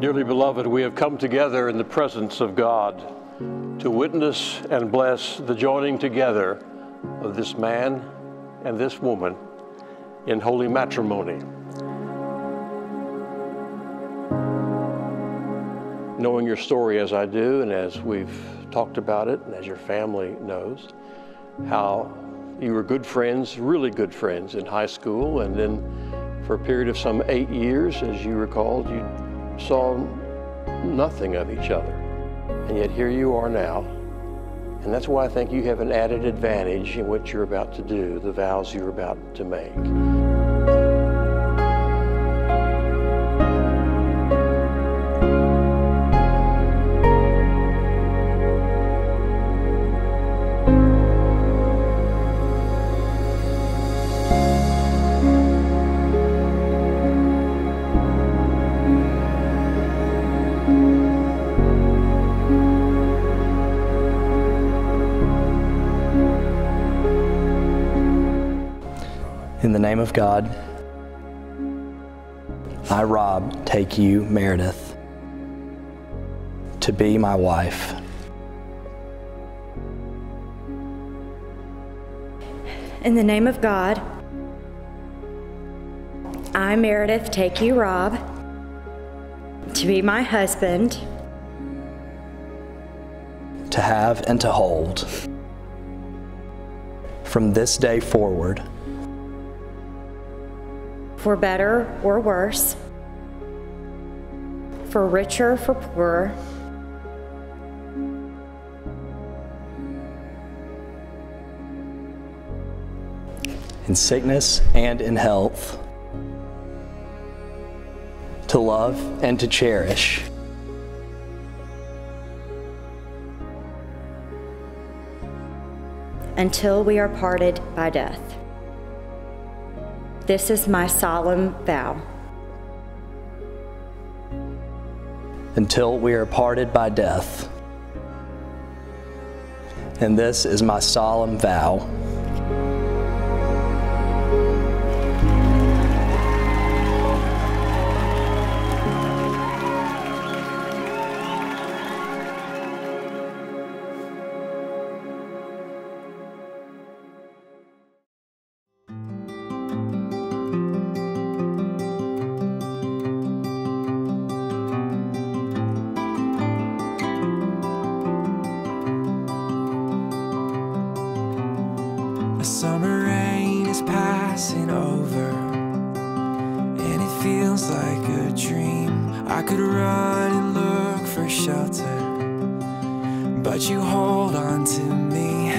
Dearly beloved, we have come together in the presence of God to witness and bless the joining together of this man and this woman in holy matrimony. Knowing your story as I do, and as we've talked about it, and as your family knows, how you were good friends, really good friends in high school, and then for a period of some eight years, as you recalled, you saw nothing of each other. And yet here you are now. And that's why I think you have an added advantage in what you're about to do, the vows you're about to make. Name of God, I, Rob, take you, Meredith, to be my wife. In the name of God, I, Meredith, take you, Rob, to be my husband, to have and to hold. From this day forward, for better or worse, for richer, for poorer. In sickness and in health, to love and to cherish. Until we are parted by death. This is my solemn vow. Until we are parted by death. And this is my solemn vow. A summer rain is passing over, and it feels like a dream. I could run and look for shelter, but you hold on to me.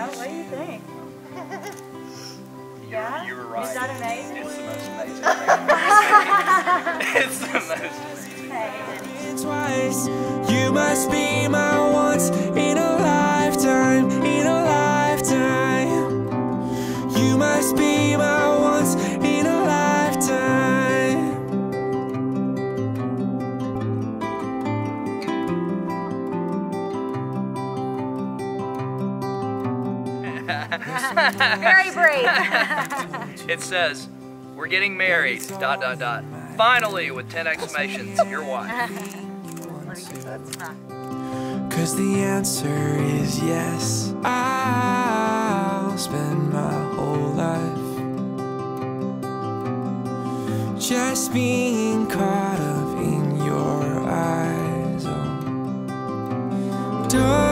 Yeah, what do you think? yeah? You were right. Is that amazing? It's the most amazing. it's the most. twice. You must be my once in a lifetime, in a lifetime. Very brave. It says, "We're getting married." Dot dot dot. Finally, with ten exclamations, your wife. Cause the answer is yes. I'll spend my whole life just being caught up in your eyes. Oh.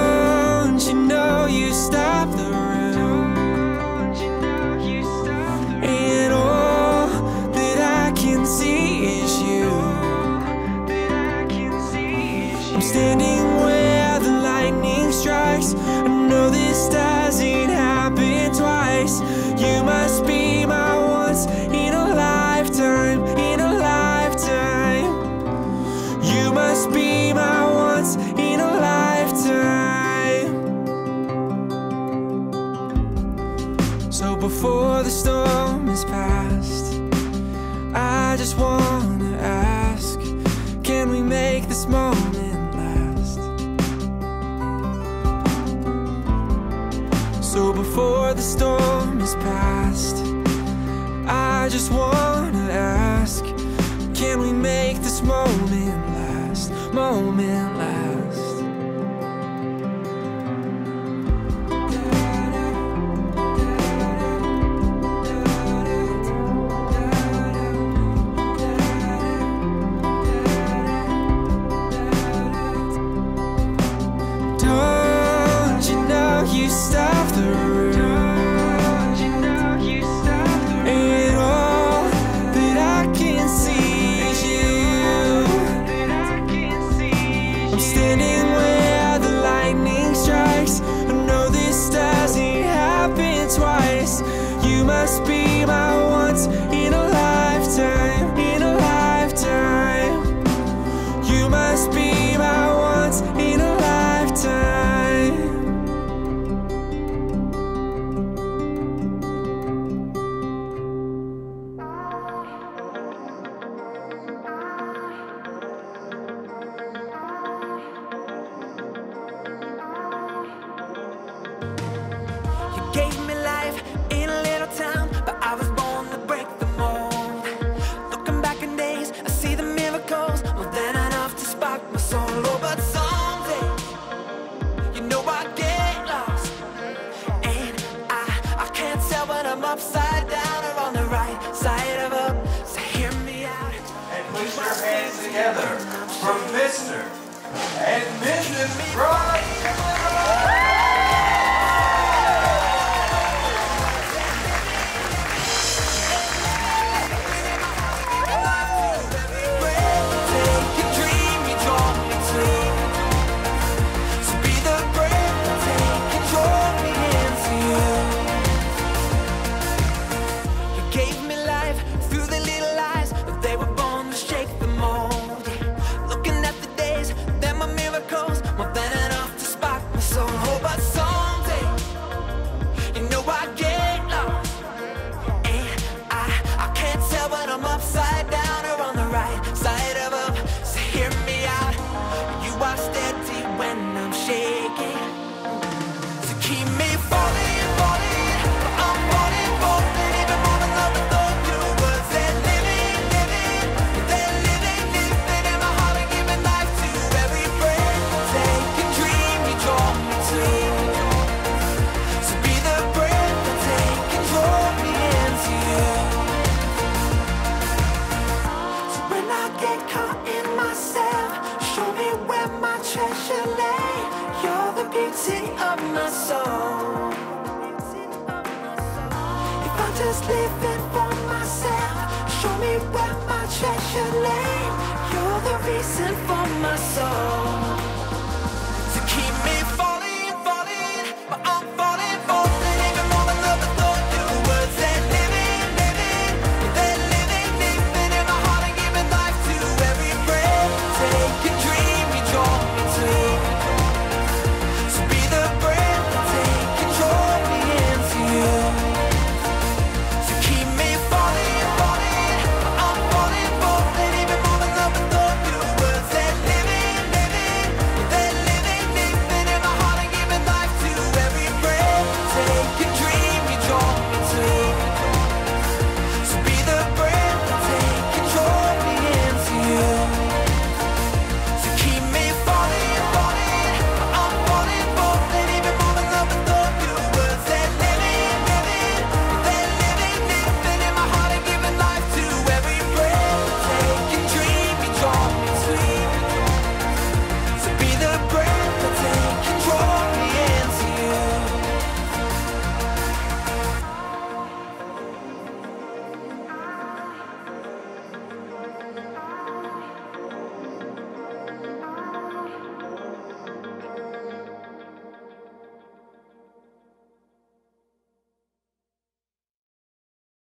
storm is past. I just wanna ask, can we make this moment last? So before the storm is past, I just wanna ask, can we make this moment last? Moment last. place. You must be my once in a lifetime, in a lifetime. You must be my once in a lifetime. You gave me brother from Mr. and Mrs. Brian. soul. If I'm just living for myself, show me where my treasure lay. You're the reason for my soul.